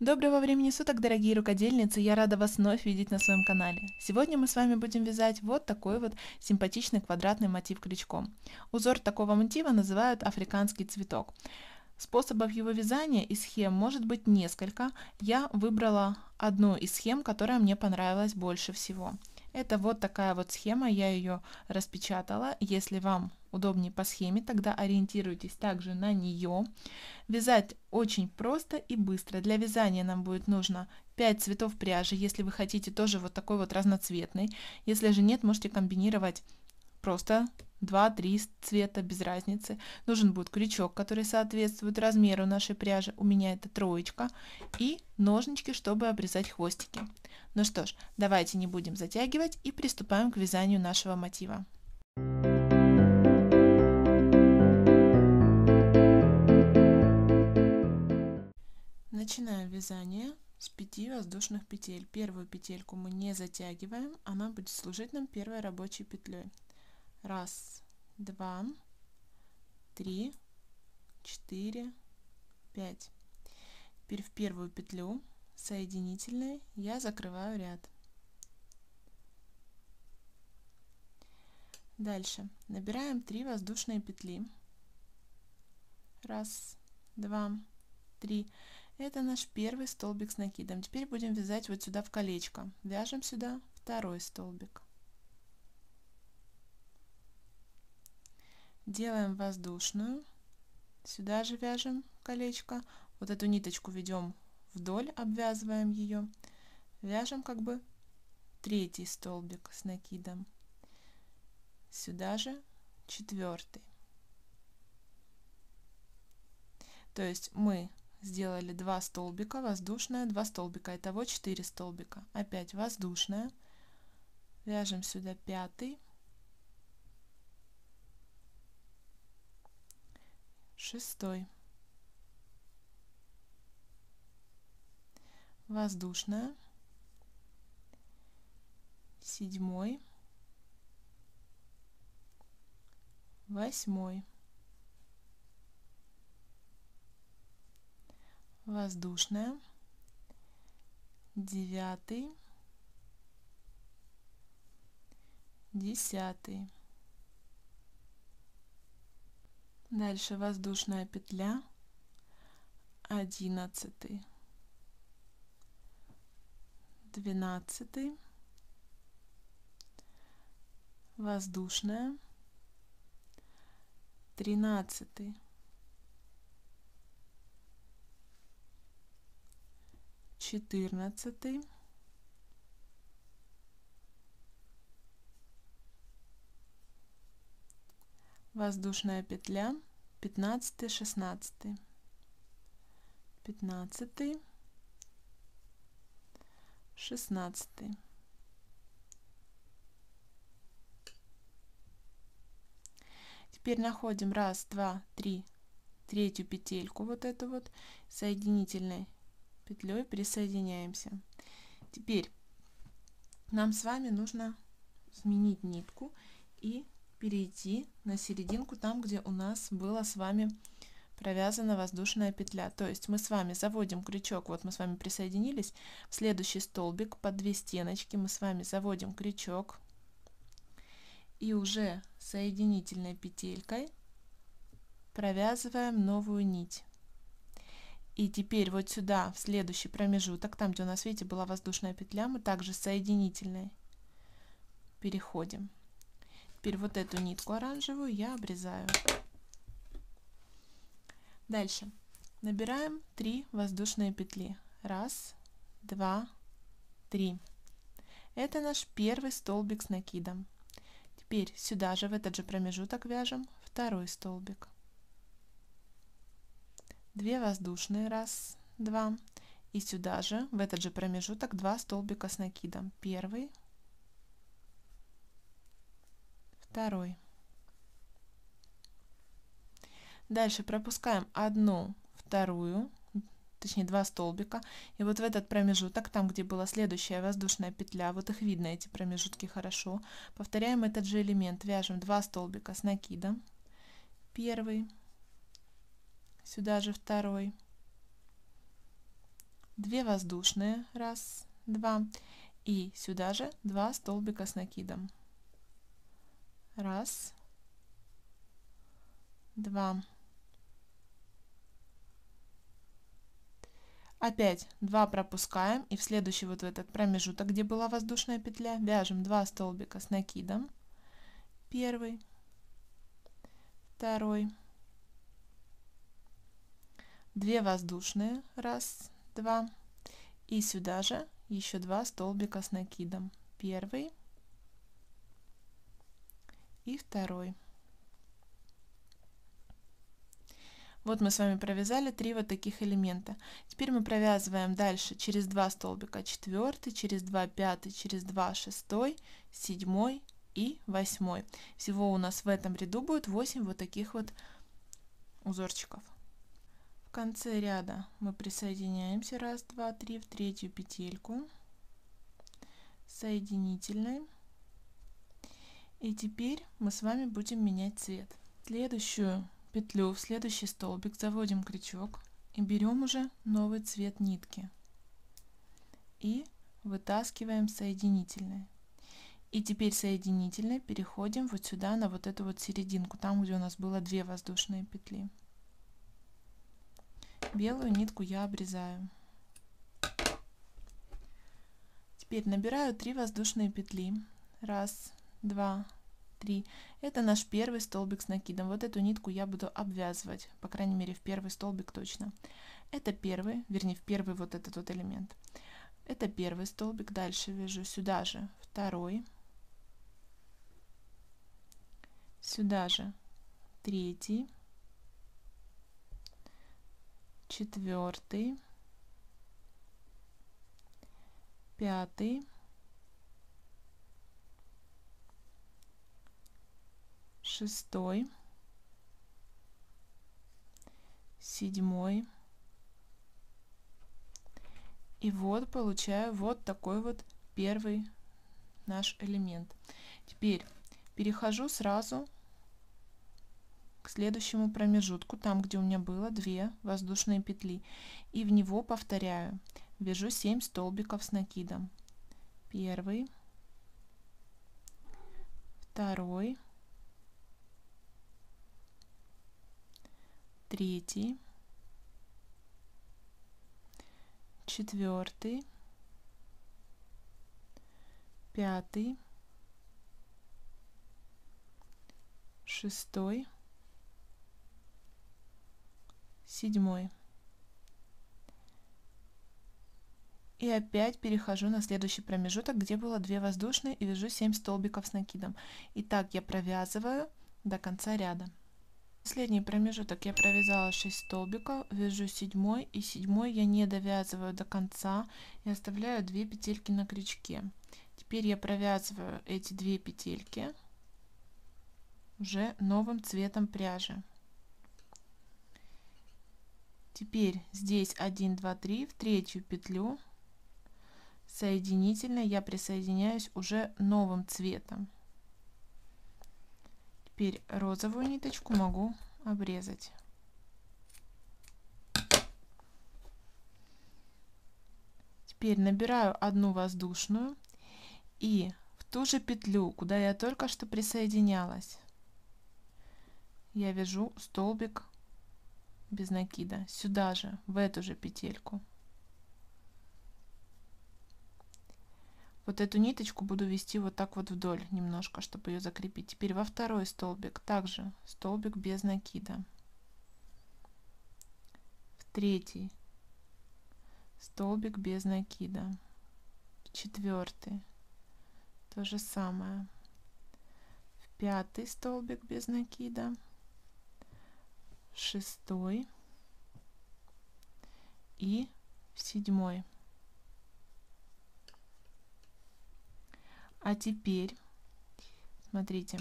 Доброго времени суток, дорогие рукодельницы! Я рада вас вновь видеть на своем канале. Сегодня мы с вами будем вязать вот такой вот симпатичный квадратный мотив крючком. Узор такого мотива называют африканский цветок. Способов его вязания и схем может быть несколько. Я выбрала одну из схем, которая мне понравилась больше всего. Это вот такая вот схема, я ее распечатала. Если вам удобнее по схеме, тогда ориентируйтесь также на нее. Вязать очень просто и быстро. Для вязания нам будет нужно 5 цветов пряжи, если вы хотите тоже вот такой вот разноцветный. Если же нет, можете комбинировать просто 2-3 цвета, без разницы. Нужен будет крючок, который соответствует размеру нашей пряжи. У меня это троечка. И ножнички, чтобы обрезать хвостики. Ну что ж, давайте не будем затягивать и приступаем к вязанию нашего мотива. Начинаем вязание с 5 воздушных петель. Первую петельку мы не затягиваем, она будет служить нам первой рабочей петлей. Раз, два, три, четыре, пять. Теперь в первую петлю соединительной я закрываю ряд. Дальше набираем 3 воздушные петли. Раз, два, три. Это наш первый столбик с накидом. Теперь будем вязать вот сюда в колечко. Вяжем сюда второй столбик. Делаем воздушную. Сюда же вяжем колечко. Вот эту ниточку ведем вдоль, обвязываем ее, вяжем как бы третий столбик с накидом, сюда же четвертый. То есть мы сделали два столбика, воздушная, два столбика, итого 4 столбика. Опять воздушная, вяжем сюда пятый, шестой. воздушная, седьмой, восьмой, воздушная, девятый, десятый. Дальше воздушная петля, одиннадцатый. Двенадцатый, воздушная, тринадцатый, четырнадцатый, воздушная петля, пятнадцатый, шестнадцатый, пятнадцатый, шестнадцатый. Теперь находим раз, два, три, третью петельку, вот эту вот, соединительной петлей присоединяемся. Теперь нам с вами нужно сменить нитку и перейти на серединку там, где у нас было с вами провязана воздушная петля. То есть мы с вами заводим крючок, вот мы с вами присоединились, в следующий столбик под две стеночки мы с вами заводим крючок и уже соединительной петелькой провязываем новую нить. И теперь вот сюда, в следующий промежуток, там, где у нас, видите, была воздушная петля, мы также соединительной переходим. Теперь вот эту нитку оранжевую я обрезаю. Дальше. Набираем 3 воздушные петли. Раз, два, три. Это наш первый столбик с накидом. Теперь сюда же, в этот же промежуток вяжем второй столбик. Две воздушные. Раз, два. И сюда же, в этот же промежуток, два столбика с накидом. Первый, второй. Дальше пропускаем одну, вторую, точнее два столбика. И вот в этот промежуток, там где была следующая воздушная петля, вот их видно, эти промежутки хорошо. Повторяем этот же элемент, вяжем два столбика с накидом. Первый, сюда же второй, 2 воздушные, раз, два, и сюда же 2 столбика с накидом. Раз, два. Опять 2 пропускаем и в следующий вот в этот промежуток, где была воздушная петля, вяжем 2 столбика с накидом. Первый, второй, 2 воздушные, раз, два, и сюда же еще 2 столбика с накидом. Первый и второй. Вот мы с вами провязали три вот таких элемента. Теперь мы провязываем дальше через два столбика четвертый, через два пятый, через два шестой, седьмой и восьмой. Всего у нас в этом ряду будет 8 вот таких вот узорчиков. Конце ряда мы присоединяемся раз, два, три в третью петельку соединительной. И теперь мы с вами будем менять цвет. Следующую петлю в следующий столбик заводим крючок и берем уже новый цвет нитки и вытаскиваем соединительной и теперь соединительной переходим вот сюда на вот эту вот серединку там где у нас было две воздушные петли белую нитку я обрезаю теперь набираю 3 воздушные петли раз два 3. Это наш первый столбик с накидом. Вот эту нитку я буду обвязывать, по крайней мере в первый столбик точно. Это первый, вернее в первый вот этот вот элемент. Это первый столбик. Дальше вяжу сюда же второй. Сюда же третий. Четвертый. Пятый шестой, седьмой. И вот получаю вот такой вот первый наш элемент. Теперь перехожу сразу к следующему промежутку, там где у меня было две воздушные петли. И в него повторяю. Вяжу 7 столбиков с накидом. Первый, второй, третий, четвертый, пятый, шестой, седьмой. И опять перехожу на следующий промежуток, где было 2 воздушные и вяжу 7 столбиков с накидом. И так я провязываю до конца ряда. Последний промежуток я провязала 6 столбиков, вяжу 7 и 7 я не довязываю до конца и оставляю 2 петельки на крючке. Теперь я провязываю эти 2 петельки уже новым цветом пряжи. Теперь здесь 1, 2, 3 в третью петлю соединительной я присоединяюсь уже новым цветом. Теперь розовую ниточку могу обрезать. Теперь набираю одну воздушную и в ту же петлю, куда я только что присоединялась, я вяжу столбик без накида сюда же, в эту же петельку. Вот эту ниточку буду вести вот так вот вдоль немножко, чтобы ее закрепить. Теперь во второй столбик также столбик без накида. В третий столбик без накида. В четвертый то же самое. В пятый столбик без накида. Шестой и седьмой. А теперь, смотрите,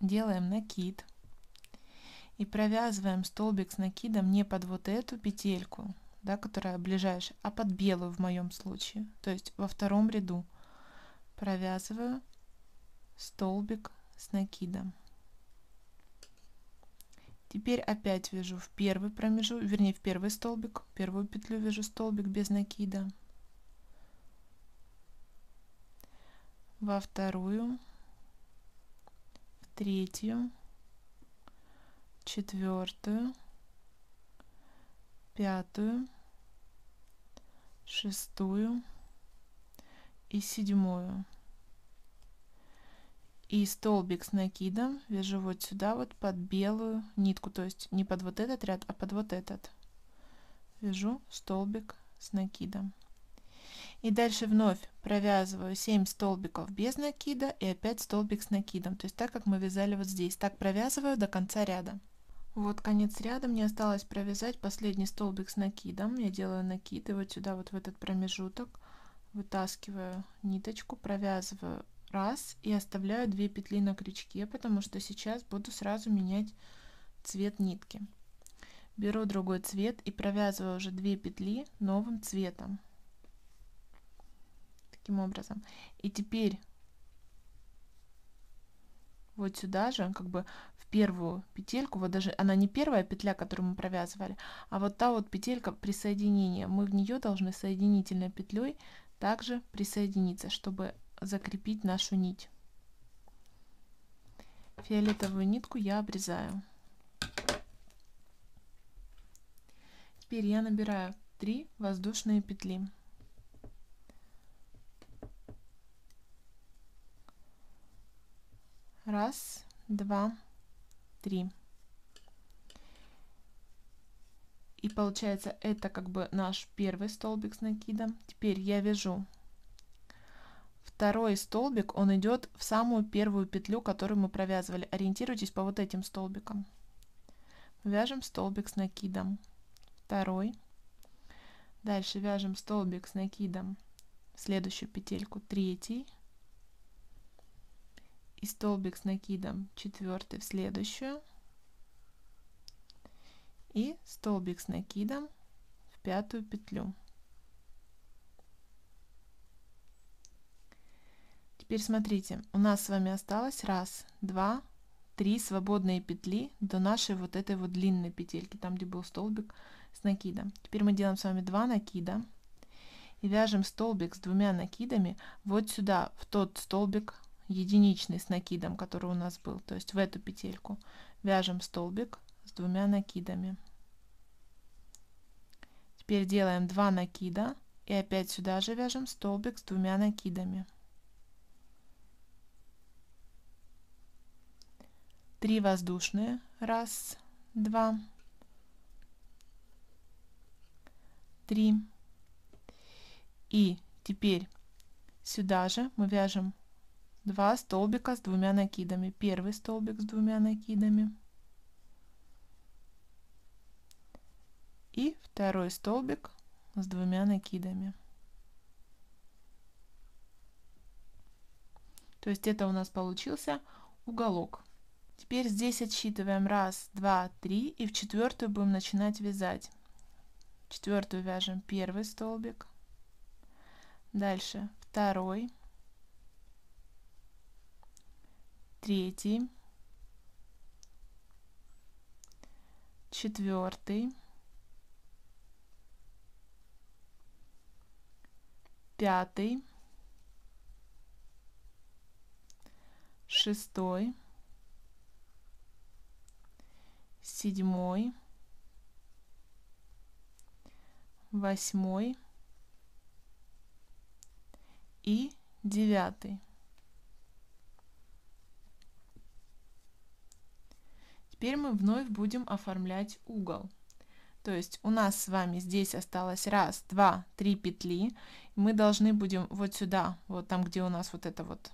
делаем накид и провязываем столбик с накидом не под вот эту петельку, да, которая ближайшая, а под белую в моем случае. То есть во втором ряду провязываю столбик с накидом. Теперь опять вяжу в первый промежуток, вернее в первый столбик, первую петлю вяжу столбик без накида. Во вторую, в третью, четвертую, пятую, шестую и седьмую и столбик с накидом вяжу вот сюда вот под белую нитку то есть не под вот этот ряд а под вот этот. Вяжу столбик с накидом. И дальше вновь провязываю 7 столбиков без накида и опять столбик с накидом то есть так как мы вязали вот здесь. Так провязываю до конца ряда. Вот конец ряда мне осталось провязать последний столбик с накидом. Я делаю накид и вот сюда вот в этот промежуток вытаскиваю ниточку провязываю раз и оставляю 2 петли на крючке, потому что сейчас буду сразу менять цвет нитки. Беру другой цвет и провязываю уже 2 петли новым цветом. Таким образом. И теперь вот сюда же, как бы в первую петельку, вот даже она не первая петля, которую мы провязывали, а вот та вот петелька присоединения, мы в нее должны соединительной петлей также присоединиться, чтобы закрепить нашу нить. Фиолетовую нитку я обрезаю. Теперь я набираю 3 воздушные петли. Раз, два, три. И получается это как бы наш первый столбик с накидом. Теперь я вяжу второй столбик, он идет в самую первую петлю, которую мы провязывали. Ориентируйтесь по вот этим столбикам. Вяжем столбик с накидом. Второй. Дальше вяжем столбик с накидом в следующую петельку. Третий. И столбик с накидом четвертый в следующую. И столбик с накидом в пятую петлю. Теперь смотрите, у нас с вами осталось раз, два, три свободные петли до нашей вот этой вот длинной петельки, там где был столбик с накидом. Теперь мы делаем с вами два накида и вяжем столбик с двумя накидами вот сюда, в тот столбик единичный с накидом, который у нас был, то есть в эту петельку. Вяжем столбик с двумя накидами. Теперь делаем два накида и опять сюда же вяжем столбик с двумя накидами. 3 воздушные. Раз, два, три. И теперь сюда же мы вяжем два столбика с двумя накидами. Первый столбик с двумя накидами. И второй столбик с двумя накидами. То есть это у нас получился уголок. Теперь здесь отсчитываем раз, два, три и в четвертую будем начинать вязать. четвертую вяжем первый столбик, дальше второй, третий, четвертый, пятый, шестой, седьмой, восьмой и девятый. Теперь мы вновь будем оформлять угол. То есть у нас с вами здесь осталось раз, два, три петли. Мы должны будем вот сюда, вот там, где у нас вот эта вот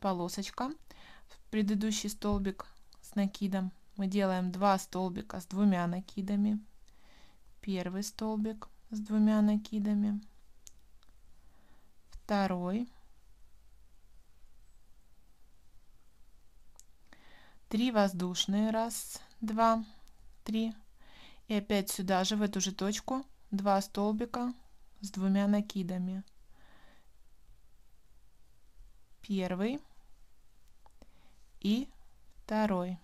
полосочка, предыдущий столбик с накидом, мы делаем 2 столбика с двумя накидами. Первый столбик с двумя накидами. Второй. Три воздушные. Раз, два, три. И опять сюда же, в эту же точку, два столбика с двумя накидами. Первый и второй.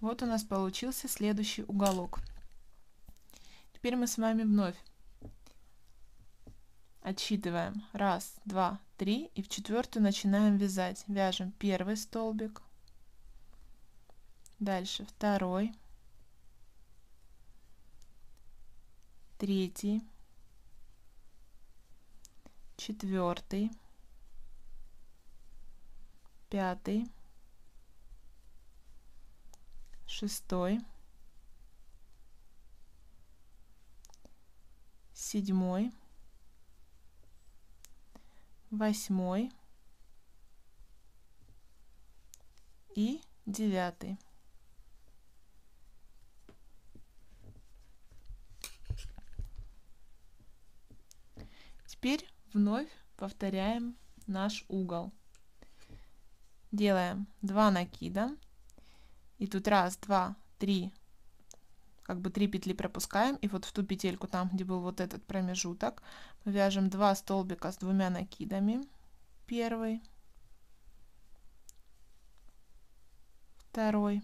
Вот у нас получился следующий уголок. Теперь мы с вами вновь отсчитываем. Раз, два, три. И в четвертую начинаем вязать. Вяжем первый столбик. Дальше второй. Третий. Четвертый. Пятый шестой, седьмой, восьмой и девятый. Теперь вновь повторяем наш угол. Делаем 2 накида и тут раз, два, три, как бы три петли пропускаем. И вот в ту петельку, там, где был вот этот промежуток, мы вяжем два столбика с двумя накидами. Первый. Второй.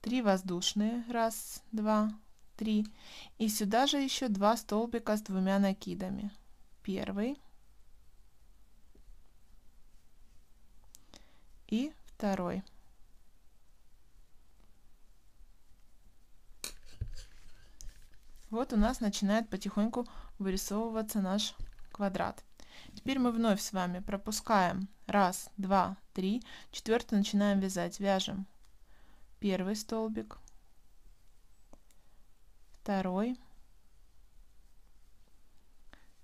Три воздушные. Раз, два, три. И сюда же еще два столбика с двумя накидами. Первый. И второй. Вот у нас начинает потихоньку вырисовываться наш квадрат. Теперь мы вновь с вами пропускаем. Раз, два, три, четвертый начинаем вязать, вяжем. Первый столбик, второй,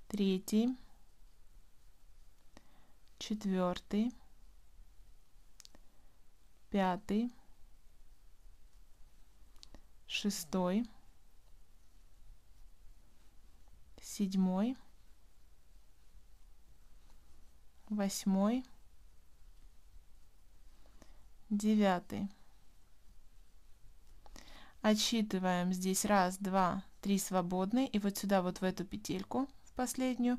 третий, четвертый, пятый, шестой, седьмой, восьмой, девятый. Отсчитываем здесь раз, два, три свободные. И вот сюда, вот в эту петельку, в последнюю,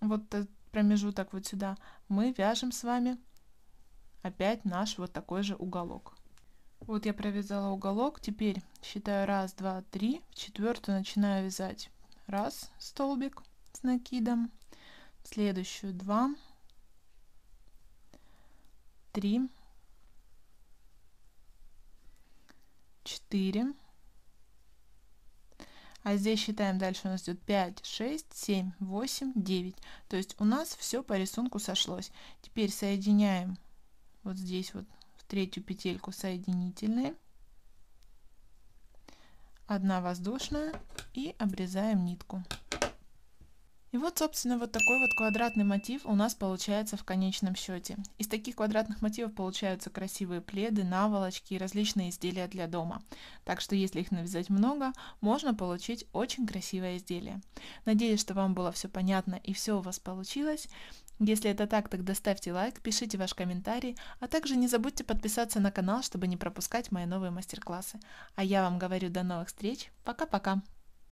вот промежуток вот сюда, мы вяжем с вами опять наш вот такой же уголок. Вот я провязала уголок, теперь считаю раз, два, три, в четвертую начинаю вязать раз столбик с накидом, следующую два, три, четыре, а здесь считаем дальше у нас идет 5, 6, 7, 8, 9. То есть у нас все по рисунку сошлось. Теперь соединяем вот здесь вот в третью петельку соединительные одна воздушная и обрезаем нитку. И вот, собственно, вот такой вот квадратный мотив у нас получается в конечном счете. Из таких квадратных мотивов получаются красивые пледы, наволочки и различные изделия для дома. Так что, если их навязать много, можно получить очень красивое изделие. Надеюсь, что вам было все понятно и все у вас получилось. Если это так, тогда ставьте лайк, пишите ваш комментарий, а также не забудьте подписаться на канал, чтобы не пропускать мои новые мастер-классы. А я вам говорю до новых встреч. Пока-пока!